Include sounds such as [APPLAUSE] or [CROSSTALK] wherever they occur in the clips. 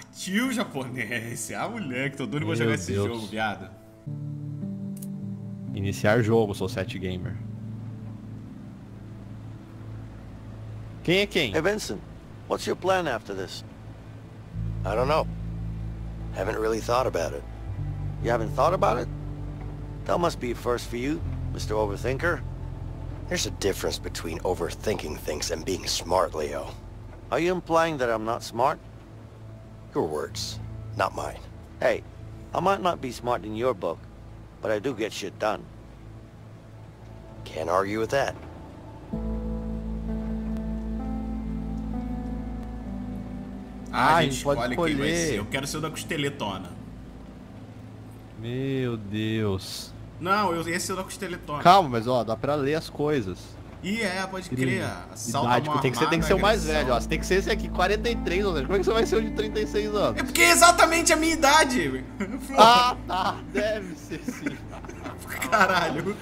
Partiu, japonês. Ah, moleque, tô doido pra Meu jogar esse jogo, viado. Iniciar jogo, sou 7 gamer. Quem é quem? Hey, Vincent, what's your plan after this? I don't know. Haven't really thought about it. You haven't thought about it? That must be a first for you, Mr. Overthinker. There's a difference between overthinking things and being smart, Leo. Are you implying that I'm not smart? Your words, not mine. Hey, I might not be smart in your book, but I do get shit done. Can't argue with that. Ah, a gente a gente pode escolhe quem vai escolher. ser. Eu quero ser o da costeletona. Meu Deus. Não, eu esse é o da costeletona. Calma, mas ó, dá pra ler as coisas. Ih, é, pode crer. Assalto tem que ser, tem que ser o mais agressão. velho, ó. Você tem que ser esse aqui, 43, ou seja, como é que você vai ser o de 36 anos? É porque é exatamente a minha idade. [LAUGHS] Ah, tá, deve ser sim. [LAUGHS] Caralho.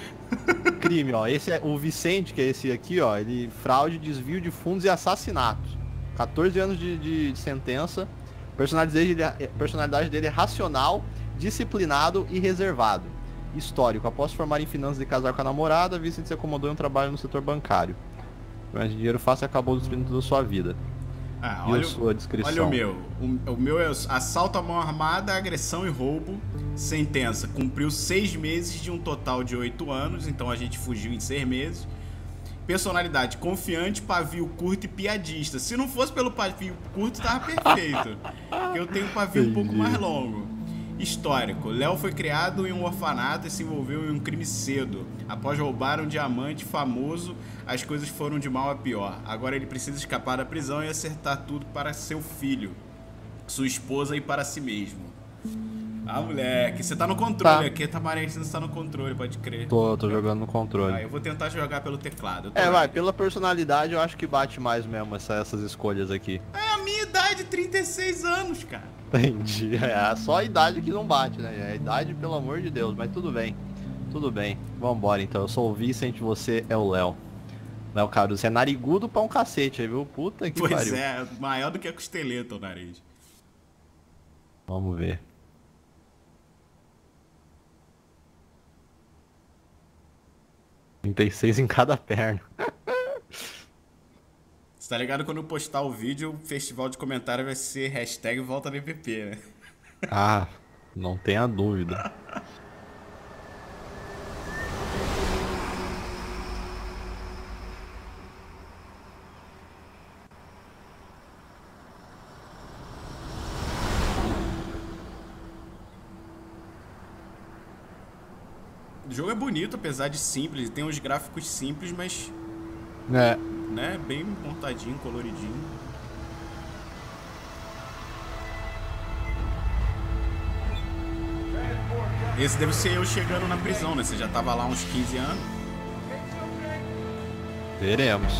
Crime, ó. Esse é o Vicente, que é esse aqui, ó. Ele fraude, desvio de fundos e assassinato. 14 anos de, de sentença. Personalidade dele, é, personalidade dele é racional, disciplinado e reservado. Histórico. Após se formar em finanças e casar com a namorada, Vicente se acomodou em um trabalho no setor bancário. Mas dinheiro fácil acabou destruindo toda a sua vida. Ah, olha, a sua descrição? olha o meu. O, o meu é assalto à mão armada, agressão e roubo. Sentença. Cumpriu seis meses de um total de oito anos, então a gente fugiu em seis meses. Personalidade confiante, pavio curto e piadista. Se não fosse pelo pavio curto, tava perfeito. Eu tenho um pavio um pouco Entendi. mais longo. Histórico. Léo foi criado em um orfanato e se envolveu em um crime cedo. Após roubar um diamante famoso, as coisas foram de mal a pior. Agora ele precisa escapar da prisão e acertar tudo para seu filho, sua esposa e para si mesmo. Ah, moleque, você tá no controle Tá. aqui, tá parecendo que você tá no controle, pode crer. Tô, tô jogando no controle. Ah, eu vou tentar jogar pelo teclado. É, vai, pela personalidade eu acho que bate mais mesmo essa- essas escolhas aqui. É a minha idade, 36 anos, cara. Entendi. [LAUGHS] É só a idade que não bate, né? É a idade, pelo amor de Deus, mas tudo bem. Tudo bem. Vambora então. Eu sou o Vicent, você é o Léo. Léo Caruso, você é narigudo pra um cacete, aí, viu? Puta que Pois pariu. é, maior do que a costeleta o nariz. Vamos ver. Trinta e seis em cada perna. [LAUGHS] Você tá ligado quando eu postar o vídeo, o festival de comentário vai ser hashtag volta DPP, né? Ah, não tenha dúvida. [LAUGHS] O jogo é bonito, apesar de simples, tem uns gráficos simples, mas, É, né, bem montadinho, coloridinho. Esse deve ser eu chegando na prisão, né? Você já tava lá uns 15 anos. veremos.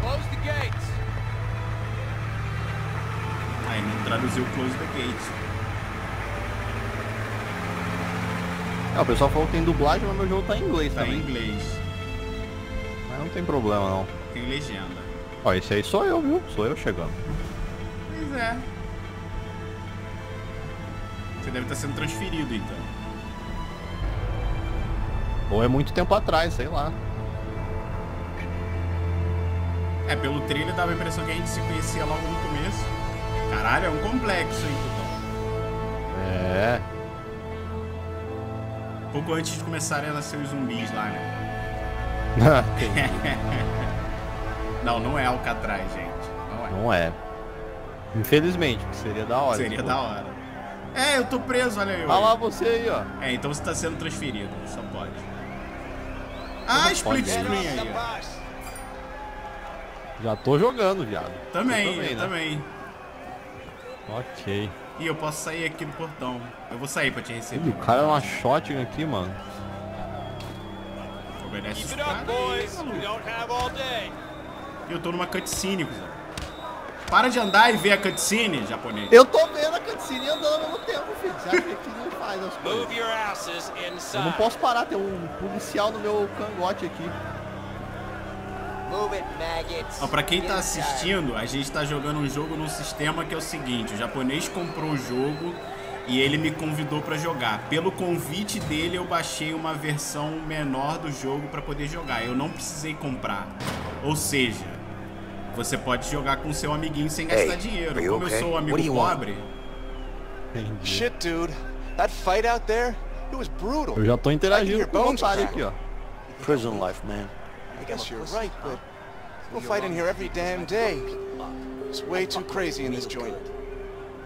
Close the gates. Aí não traduziu Close the Gate. É, o pessoal falou que tem dublagem, mas meu jogo tá em inglês Tá em também. inglês. Mas não tem problema não. Tem legenda. Ó, esse aí sou eu, viu? Sou eu chegando. Pois é. Você deve estar sendo transferido, então. Ou é muito tempo atrás, sei lá. É, pelo trailer dava a impressão que a gente se conhecia logo no começo. Caralho, é um complexo, hein, Tutão? É. Pouco antes de começarem a nascer os zumbis lá, né? [LAUGHS] Tem- Não, não é Alcatraz, gente. Não é. não é. Infelizmente, seria da hora. Seria da hora. É, eu tô preso, olha eu. Olha lá você aí, ó. É, então você tá sendo transferido. Só pode. Ah, split pode? screen aí, ó. Já tô jogando, viado. Também, Eu eu né? também. Ok. Ih, eu posso sair aqui do portão. Eu vou sair pra te receber. Ih, o cara é uma shotgun aqui, mano. Obedece os Keep it up, caras aí, boys. maluco. We don't have all day. E eu tô numa cutscene, cuzão. Para de andar e ver a cutscene, japonês. Eu tô vendo a cutscene e andando ao mesmo tempo, filho. Você acha que aqui não faz as coisas? Move your asses Eu não posso parar, tem um policial no meu cangote aqui. Ó, pra quem tá assistindo, a gente tá jogando um jogo num sistema que é o seguinte: o japonês comprou o jogo e ele me convidou pra jogar. Pelo convite dele, eu baixei uma versão menor do jogo pra poder jogar. Eu não precisei comprar. Ou seja, você pode jogar com seu amiguinho sem gastar dinheiro. Como eu sou um amigo pobre, Entendi. Shit, dude. That fight out there, it was brutal. Eu já tô interagindo com crack. aqui, ó. Prison life, man. I guess you're right, but we'll fight in here every damn day. It's way too crazy in this joint.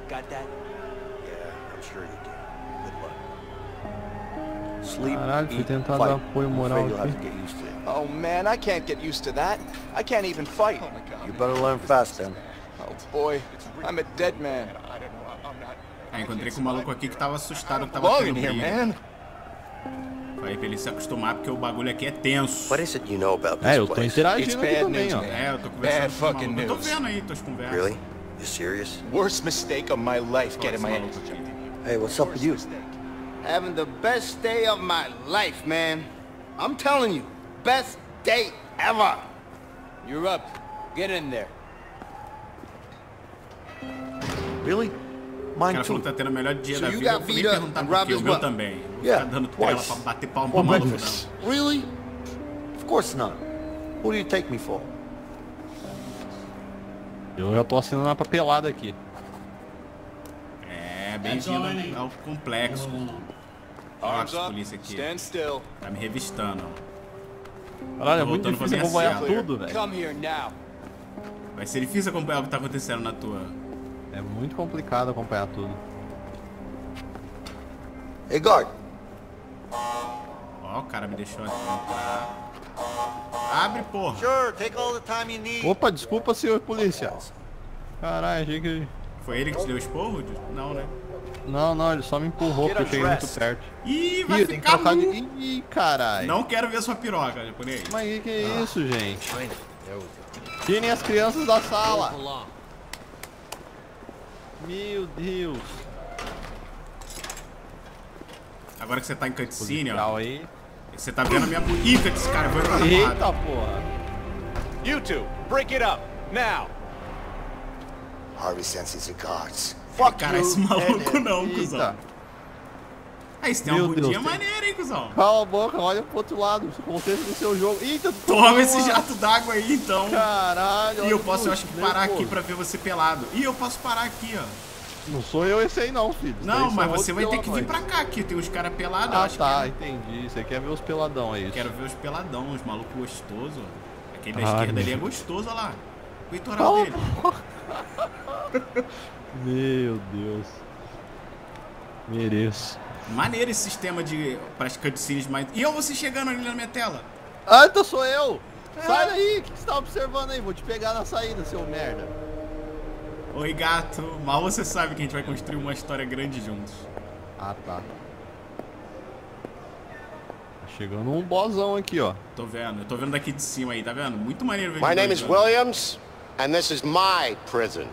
Got that? Yeah, I'm sure you do. Good luck. Sleep, Caralho, eat, tentar fight. dar apoio moral you'll have to get used to it. Oh man, I can't get used to that. I can't even fight. You better learn fast then. Oh boy, I'm a dead man. Ah, encontrei com um maluco aqui que tava assustado que tava Belong tendo in here, briga. man. Falei pra ele se acostumar porque o bagulho aqui é tenso. What is it you know about this É, eu tô place? Interagindo aqui bad também, news, ó. man. Eu tô Bad com fucking. Eu tô news. vendo aí tuas conversas. Really? You serious? Worst mistake of my life Olha getting my maluco ass. aqui. Hey, what's up with you? Having the best day of my life, man. I'm telling you, best day ever. You're up. Get in there. Really? O Mine cara falou too. que tá tendo o melhor dia So da vida. Eu fui perguntar and por quê. O meu well? também. Yeah, dando twice. pra bater palma For pra maluco, não. Really? Of course not. Who do you take me for? Eu já tô assinando a papelada aqui. É, bem-vindo ao complexo. Olha Arms a up. polícia aqui. Stand still. Tá me revistando. Caralho, é muito difícil acompanhar tudo, velho. Come here now. Vai ser difícil acompanhar o que tá acontecendo na tua. É muito complicado acompanhar tudo. Hey, guard. Ó, o cara me deixou entrar. Abre, porra. Sure, take all the time you need. Opa, desculpa, senhor polícia. Caralho, achei que... Foi ele que te deu esporro? Não, né? Não, não, ele só me empurrou porque eu cheguei muito perto. Ih, vai Ih, ficar trocar de... Ih, caralho. Não quero ver sua piroca, japonês. Mas que que é isso, gente? Tirem as crianças da sala. Meu Deus. Agora que você tá em cutscene, ó. aí. Você tá vendo a minha vou entrar na. Eita, porra. You two, break it up. Now. Harvey senses the gods. Fuck Cara, esse maluco não, cuzão. Aí, você tem uma Meu Deus, bundinha tem- maneira, hein, cuzão? Cala a boca, olha pro outro lado. Consciência do seu jogo. Eita, Toma esse jato d'água aí, então. Caralho, E eu posso, eu acho que, parar aqui pra ver você pelado. Ih, eu posso parar aqui, ó. Não sou eu esse aí não, filho. Não, mas você vai ter que vir pra cá, aqui tem uns caras pelados. Ah, tá, que entendi. Você quer ver os peladão, é isso. Quero ver os peladão, os malucos gostosos. Aquele da Ai, esquerda ali é gostoso, olha lá. O peitoral dele. [LAUGHS] Meu Deus. Mereço. Maneiro esse sistema de pras cutscenes mais... E eu você chegando ali na minha tela. Ah, então sou eu! Sai daí! O que você tá observando aí? Vou te pegar na saída, seu merda. Oi, gato. Mal você sabe que a gente vai construir uma história grande juntos. Ah, tá. Tá Chegando um bozão aqui, ó. Tô vendo, eu tô vendo daqui de cima aí, tá vendo? Muito maneiro ver My name is. Williams, and this is my prison.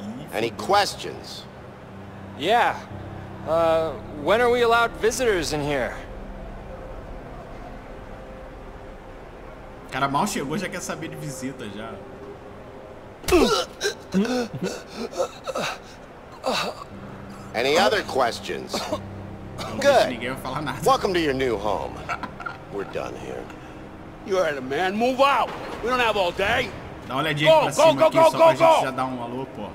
Ih, Any questions? Yeah. Uh, when are we allowed visitors in here? O cara mal chegou, já quer saber de visita já. Any other questions? Good. Ninguém vai falar nada. Welcome to your new home. We're done here. You heard it, man. Move out. We don't have all day. Dá uma olhadinha aqui Go, pra go, cima go, aqui, go, só pra go, gente já dar um alô, pô.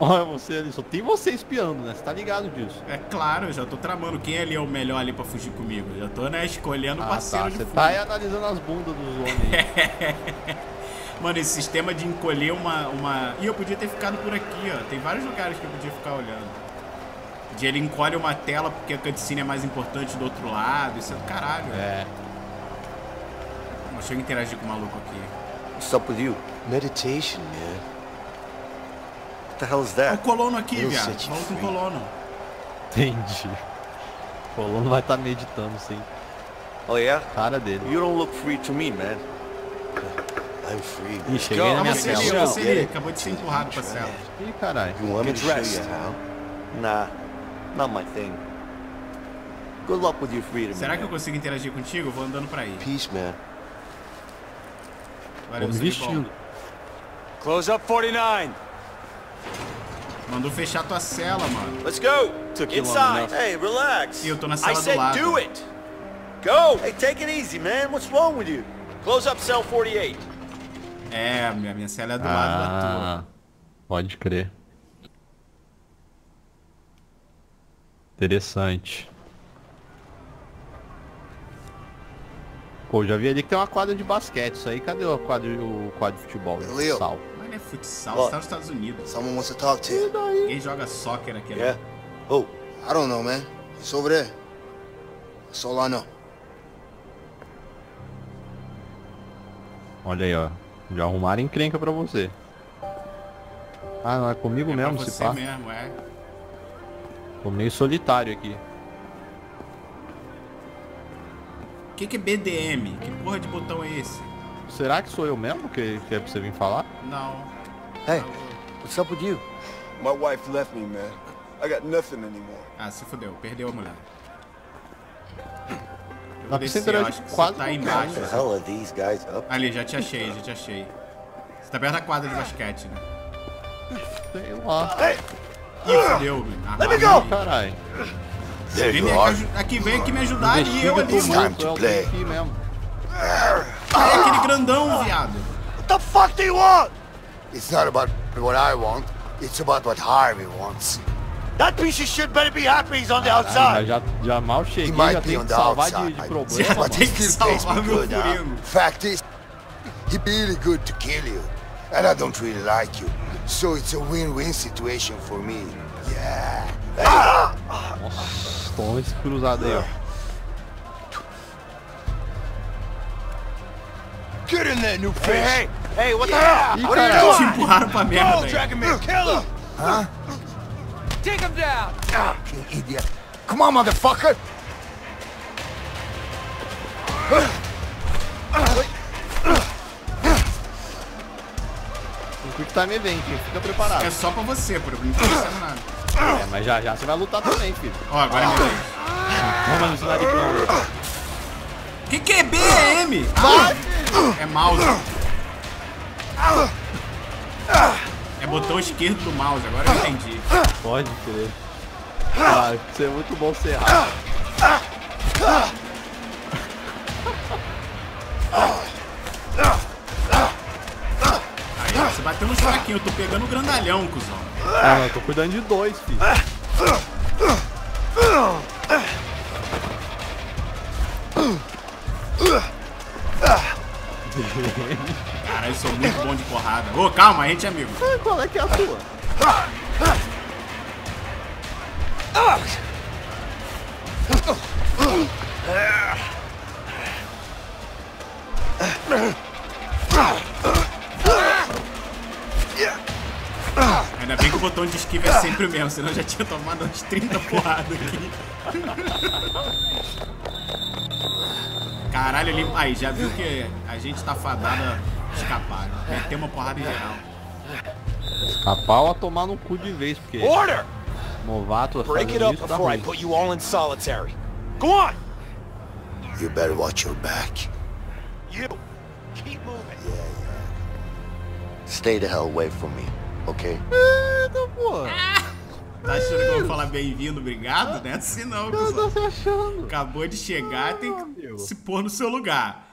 Olha você ali, só tem você espiando, né? Você tá ligado disso. É claro, eu já tô tramando quem ali é o melhor ali pra fugir comigo. Já tô, né, escolhendo o Ah, parceiro tá. de Você fuga. tá aí analisando as bundas dos homens. aí. [LAUGHS] Mano, esse sistema de encolher uma, uma... Ih, eu podia ter ficado por aqui, ó. Tem vários lugares que eu podia ficar olhando. De ele encolhe uma tela porque a cutscene é mais importante do outro lado. Isso é do caralho. É. Deixa eu interagir com o maluco aqui. What's up with you? Meditation, man. What the hell is Olha o that? colono aqui, viado. Maluco com free. colono. Entendi. O Colono vai estar tá meditando, sim. Oh yeah? Cara dele. You don't look free to me, man. I'm free, Ih, man. cheguei na minha você você ali. Acabou de ser empurrado pra cela. Ih, caralho. You want me to show you how? Nah, not my thing. Good luck with your freedom. Será que eu man. consigo interagir contigo? Eu vou andando pra aí. Peace, man. Valeu, vestindo. Close up 49. Mandou fechar tua cela, mano. Let's go. Took you long Inside. Hey, relax. E eu tô na I sala do said lado. do it. Go. Hey, take it easy, man. What's wrong with you? Close up cell 48. É, minha, minha cela é do lado da tua. Ah, pode crer. Interessante. Pô, já vi ali que tem uma quadra de basquete. Isso aí, cadê o quadro, o quadro de futebol? Leo. Sal. É futsal, você tá nos Estados Unidos. Someone wants to talk to you. Quem joga soccer aqui, né? Yeah? Oh, I don't know, man. It's over there. That's all I know. Olha aí, ó. Já arrumaram encrenca pra você. Ah, não, é comigo É mesmo, se você pá. mesmo, é. Tô meio solitário aqui. O que, que é BDM? Que porra de botão é esse? Será que sou eu mesmo que, que é pra você vir falar? Não. Hey, what's up with you? My wife left me, man. I got nothing anymore. Ah, se fudeu, perdeu a mulher. Você descer, acho que tá embaixo. The hell are these guys up? Ali, já te achei, já te achei. Você tá perto da quadra de basquete, né? Sei lá. Ih, fudeu, Let me go! Caralho. Vem aqui, vem aqui me ajudar e eu ali, mano. aqui mesmo. Ah, é aquele grandão, viado. What the fuck do you want? It's not about what I want. It's about what Harvey wants. That piece of shit better be happy he's on the Ah, outside. já, já mal cheguei, might já be on que the salvar de, outside. de I- problema, Já mano. tem que Still pays me salvar meu good, huh? Fact is, he'd be really good to kill you. And I don't really like you. So it's a win-win situation for me. Yeah. Nossa, toma esse cruzado aí, ó. Get in there, new Hey, hey, hey, what the hell? Ih, What are you caralho. Te doing? empurraram pra merda, velho. Kill him! Take him down. Ah, you idiot. Come on, motherfucker. Um quick time event? Fica preparado. É só pra você, por não tô pensando nada. É, mas já já você vai lutar também, filho. Ó, agora é minha vez. Vamos ensinar de. Que que é BM? Ah, é mouse. É botão esquerdo do mouse, agora eu entendi. Pode crer. Ah, isso é muito bom ser rápido. Aí, você bateu no fraquinho, eu tô pegando o grandalhão, cuzão. Ah, eu tô cuidando de dois, filho. Eu sou muito bom de porrada. Ô, calma, a gente é amigo. Ah, Qual é que é a sua? Ainda bem que o botão de esquiva é sempre o mesmo, senão eu já tinha tomado umas 30 porradas aqui. Caralho, ele. Aí, já viu que a gente tá fadado escapar, né? Meter uma porrada em geral. Escapar ou a tomar no cu de vez, porque Order! novato Break it up dá before I put you all in solitary. Go on! You better watch your back. You! Keep moving. Stay the hell away from me, okay? Eita, pô. Tá achando que eu vou falar bem-vindo, obrigado? Não é assim não, O que cuzão. você achando? Acabou de chegar, tem que amigo. se pôr no seu lugar.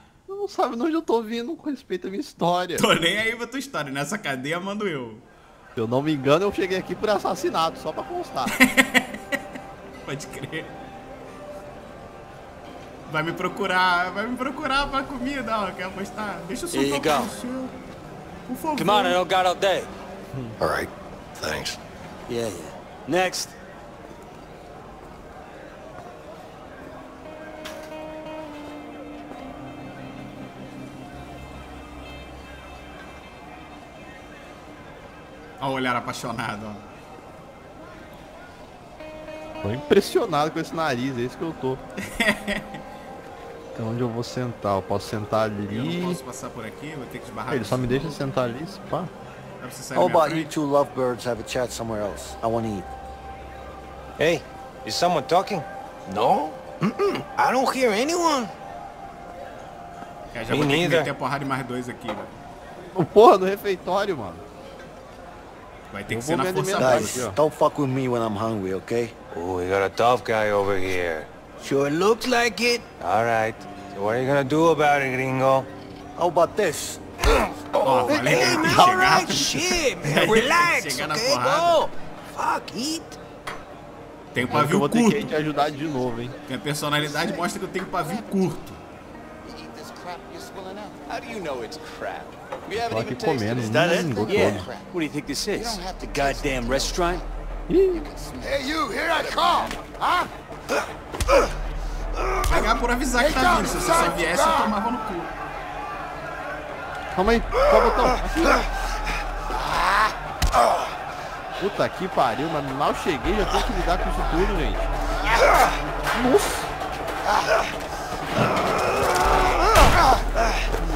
Não sabe de onde eu tô vindo com respeito à minha história. Tô nem aí pra tua história. Nessa cadeia mando eu. Se eu não me engano, eu cheguei aqui por assassinato, só pra constar. [LAUGHS] Pode crer. Vai me procurar, vai me procurar pra comida, ó. Quer apostar? Deixa eu Here soltar you o go. seu. Por favor. Come on, I don't got all day. All right. Thanks. Yeah, yeah. Next. Ó o olhar apaixonado. Tô impressionado com esse nariz, é isso que eu tô. [LAUGHS] Então onde eu vou sentar? Eu posso sentar Eu não ali. posso passar por aqui, vou ter que esbarrar. Ele só me deixa sentar ali, se pá. How about you two lovebirds have a chat somewhere else? I want to eat. Hey, is someone talking? No? Mm-mm. I don't hear anyone. É, já Me vou ter que meter a porrada em mais dois aqui, velho. Porra, no refeitório, mano. Vai ter que ser na me força bruta. Don't fuck with me when I'm hungry, okay? Oh, we got a tough guy over here. Sure looks like it. All right. So what are you gonna do about it, gringo? How about this? Ele tem que All right, shit, man. [LAUGHS] Relax, okay? Go. Fuck, eat. Tem um Acho que eu pavio vou ter que curto. te ajudar de novo, hein? Minha personalidade mostra que eu tenho pavio curto. You eat this crap you're spilling out. How do you know it's crap? Aqui tasted comendo. Hum, gostoso. Yeah. What do you think this is? The goddamn restaurant? Hey, you, here I come! Huh? Pegar por avisar que tá vindo. Se você só viesse, eu tomava no cu. Calma aí, qual o botão? Aqui. Puta que pariu, mas mal cheguei, já tenho que lidar com isso tudo, gente. Nossa!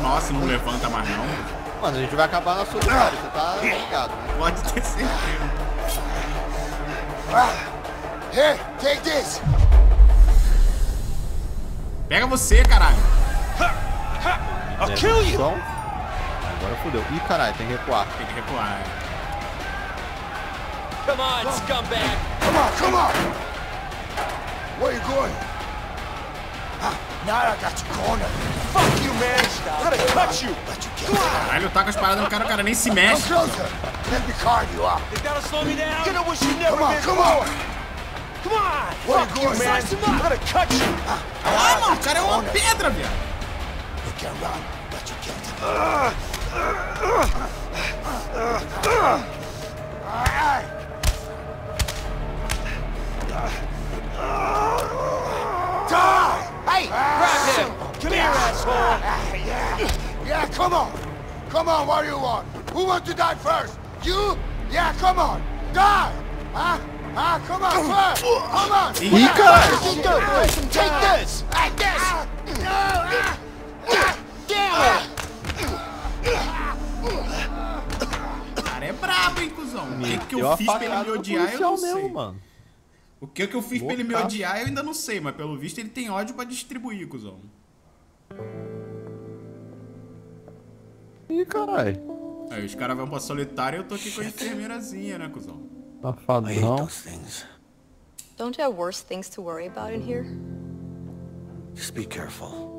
Nossa, não levanta mais não. Mano, a gente vai acabar na solitária, você tá ligado, né? Pode ter certeza. Here, take this! Pega você, caralho. I'll kill you! Agora fodeu. Ih, caralho, tem que recuar. Tem que recuar. é. Come on, scumbag! Come on, come on! Where you going? Ah, now I got you cornered. Fuck you, man! Gonna cut you! But you can't. Caralho, tá com as paradas no cara, o cara nem se Come mexe. closer. Let me card you up. You gotta slow me down! You're gonna wish you never Come on, been come on. Come on! Where Fuck you going, man! I'm gonna cut you! Ah, mano, o cara é uma pedra, velho. You can run, but you can't. Die! Hey, grab him! Come here, asshole! Yeah, yeah, come on! Come on, what do you want? Who wants to die first? You? Yeah, come on! Die! Huh? Huh? Come on, first! Come on! Ih, caralho! Take this! Like this! O cara é brabo, hein, cuzão. O que, que eu Deu a fiz pra ele me odiar, eu não sei. mesmo, mano. O que, que eu fiz pra ele me odiar, eu ainda não sei, mas pelo visto ele tem ódio pra distribuir, cuzão. Ih, caralho. Aí os caras vão pra solitário e eu tô aqui com a enfermeirazinha, né, cuzão? Safadão. Don't you have worse things to worry about in here? Just be careful.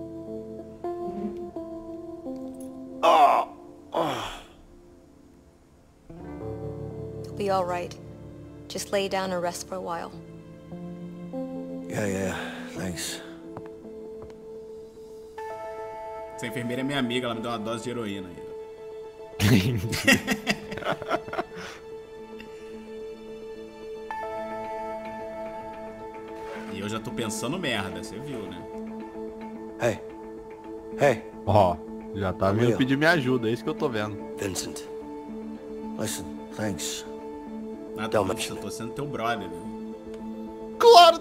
You'll be all right. Just lay down and rest for a while. Yeah, yeah. Thanks. Essa enfermeira é minha amiga, ela me deu uma dose de heroína aí. [LAUGHS] e eu já tô pensando merda, você viu, né? Hey. Hey, Ó, já tá vindo pedir minha ajuda, é isso que eu tô vendo. Vincent. Listen, thanks. Disso, eu tô sendo teu brother, viu?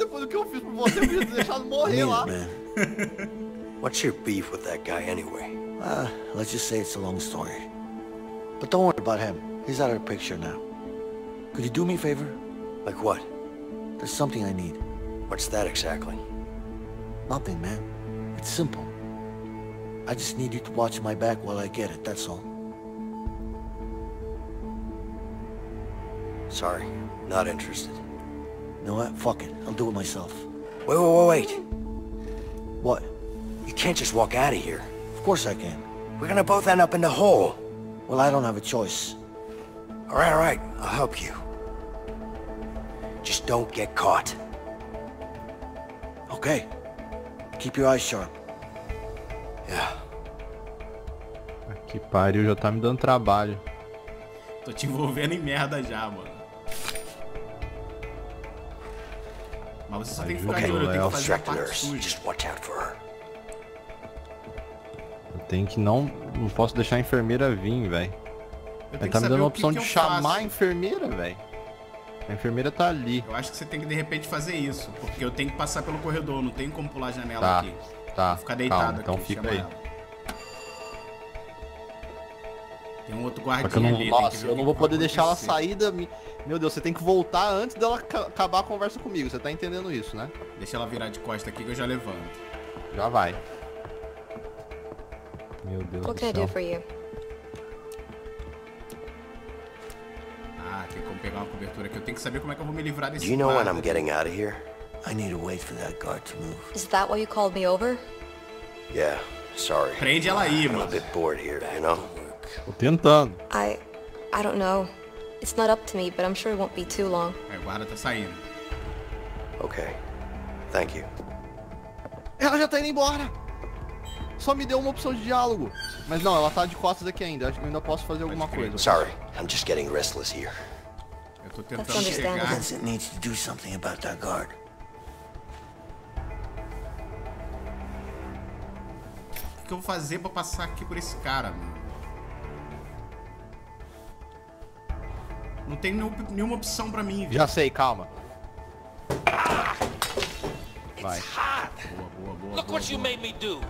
Claro, depois do que eu fiz por você, eu podia ter deixado morrer lá. it, man. What's your beef with that guy anyway? Uh, let's just say it's a long story. But don't worry about him. He's out of the picture now. Could you do me a favor? Like what? There's something I need. What's that exactly? Nothing, man. It's simple. I just need you to watch my back while I get it, that's all. Sorry, not interested. You know what? Fuck it. I'll do it myself. Wait, wait, wait, wait. What? You can't just walk out of here. Of course I can. We're gonna both end up in the hole. Well, I don't have a choice. All right, all right, I'll help you. Just don't get caught. Okay. Keep your eyes sharp. Yeah. Que pariu, já tá me dando trabalho. Tô te envolvendo em merda já, mano. Mas você só tem que ficar de olho, eu tenho Léo. que fazer a parte suja. Eu tenho que não. Não posso deixar a enfermeira vir, velho. Tenho tá me dando a o que opção que de chamar a faço. enfermeira, velho. A enfermeira tá ali. Eu acho que você tem que de repente fazer isso, porque eu tenho que passar pelo corredor, não tenho como pular a janela Tá, aqui. tá. Vou ficar deitado calma, aqui. então fica aí. ela. Tem um outro guardinha não, ali. Nossa, eu não vou poder deixar ela sair da minha... Meu Deus, você tem que voltar antes dela acabar a conversa comigo. Você tá entendendo isso, né? Deixa ela virar de costa aqui que eu já levanto. Já vai. Meu Deus What do é céu. What can Ah, tem como pegar uma cobertura aqui. Eu tenho que saber como é que eu vou me livrar desse Do you know quadro. when I'm getting out of here? I need to wait for that guard to move. Is that why you called me over? Yeah, sorry. Prende ela aí, mano. I'm a bit bored here, you know? Tô tentando. I... I don't know. It's not up to me, but I'm sure it won't be too long. O guarda tá saindo. Okay. Thank you. Ela já tá indo embora. Só me deu uma opção de diálogo. Mas não, ela tá de costas aqui ainda. Acho que eu ainda posso fazer alguma coisa. Sorry, I'm just getting restless here. Eu tô That's tentando chegar. understandable. Vincent needs to do something about that guard. O que eu vou fazer pra passar aqui por esse cara, mano? Não tem nenhum- nenhuma opção pra mim, velho. Já sei, calma. Vai. Boa, boa, boa. Look what you made me do.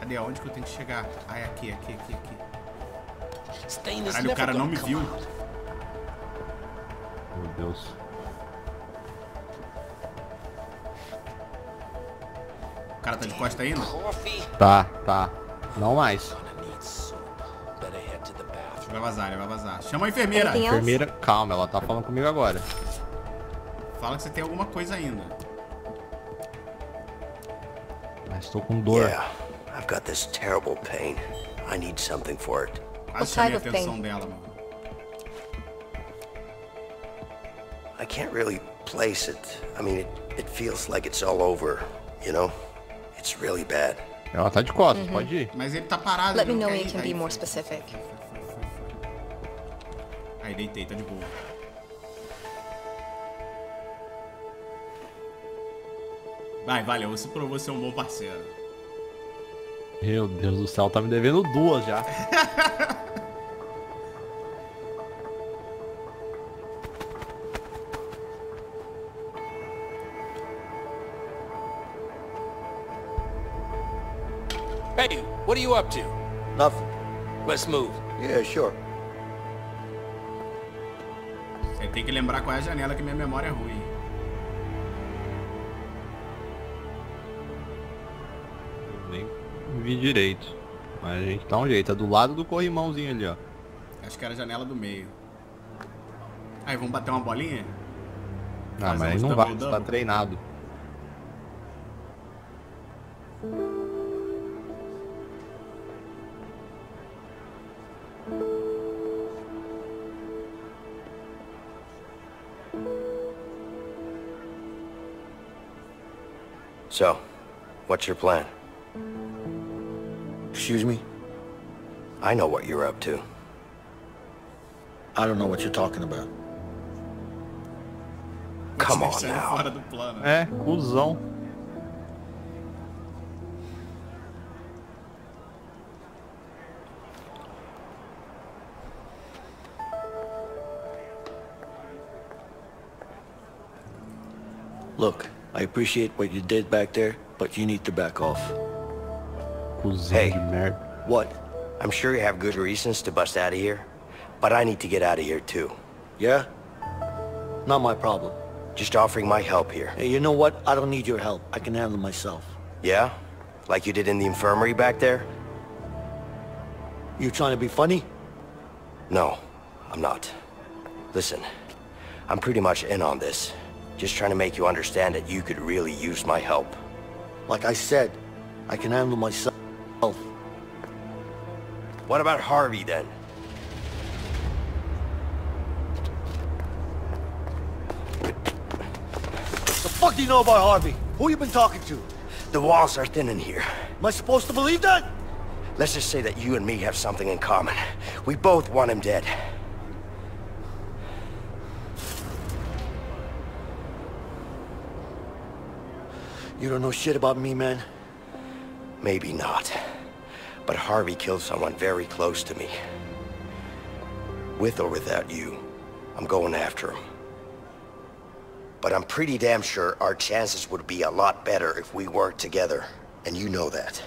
Cadê? Aonde que eu tenho que chegar? Ah, é aqui, aqui, aqui, aqui. Caralho, o cara não me viu. Meu Deus. O cara tá de costa ainda? Tá, tá. Não mais. Vai vazar, ele vai vazar. Chama a enfermeira. Else? Enfermeira, calma, ela tá falando comigo agora. Fala que você tem alguma coisa ainda. Mas tô com dor. Yeah, I've got this terrible pain. I need something for it. Quase What chamei a atenção pain? dela, mano. I can't really place it. I mean, it, it feels like it's all over, you know? It's really bad. Ela tá de costas, pode ir. Mas ele tá parado. Let me know when you can be more specific. Aí, deitei, tá de boa. Vai, valeu. Você provou ser um bom parceiro. Meu Deus do céu, tá me devendo duas já. Hey, what are you up to? Nothing. Let's move. Yeah, sure. Tem que lembrar qual é a janela que minha memória é ruim. Nem vi direito. Mas a gente dá um jeito. É do lado do corrimãozinho ali, ó. Acho que era a janela do meio. Aí, vamos bater uma bolinha? Ah, Fazer mas não double vai, tá treinado. What's your plan? Excuse me? I know what you're up to. I don't know what you're talking about. Come on now. fora do plano. É, cuzão. Look, I appreciate what you did back there, but you need to back off. Hey. What? I'm sure you have good reasons to bust out of here, but I need to get out of here too. Yeah? Not my problem. Just offering my help here. Hey, you know what? I don't need your help. I can handle myself. Yeah? Like you did in the infirmary back there? You trying to be funny? No, I'm not. Listen, I'm pretty much in on this. Just trying to make you understand that you could really use my help. Like I said, I can handle myself. What about Harvey then? The fuck do you know about Harvey? Who you been talking to? The walls are thin in here. Am I supposed to believe that? Let's just say that you and me have something in common. We both want him dead. You don't know shit about me, man. Maybe not. But Harvey killed someone very close to me. With or without you, I'm going after him. But I'm pretty damn sure our chances would be a lot better if we worked together. And you know that.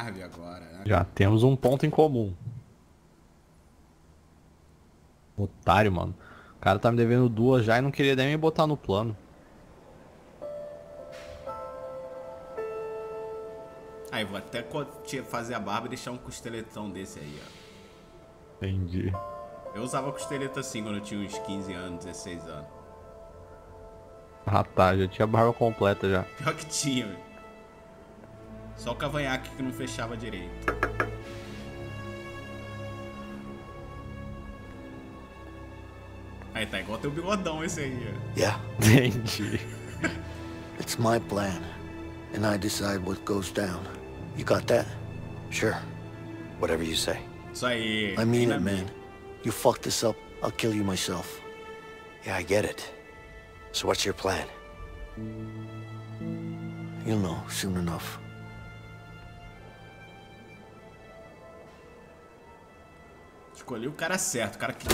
Agora, né? Já temos um ponto em comum. Otário, mano. O cara tá me devendo duas já e não queria nem me botar no plano. Aí, vou até fazer a barba e deixar um costeletão desse aí, ó. Entendi. Eu usava costeleta assim quando eu tinha uns 15 anos, 16 anos. Ah tá, já tinha barba completa já. Pior que tinha, velho. Só o cavanhaque que não fechava direito. Aí tá igual teu bigodão esse aí, ó. Yeah. Entendi. [LAUGHS] It's my plan, and I decide what goes down. You got that? Sure. Whatever you say. Isso aí. I mean it, man. You fuck this up, I'll kill you myself. Yeah, I get it. So what's your plan? You'll know soon enough. Escolhi o cara certo, o cara que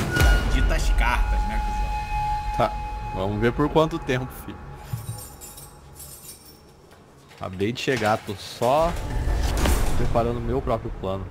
dita as cartas, né, cuzão? Tá, vamos ver por quanto tempo, filho. Acabei de chegar, tô só preparando meu próprio plano.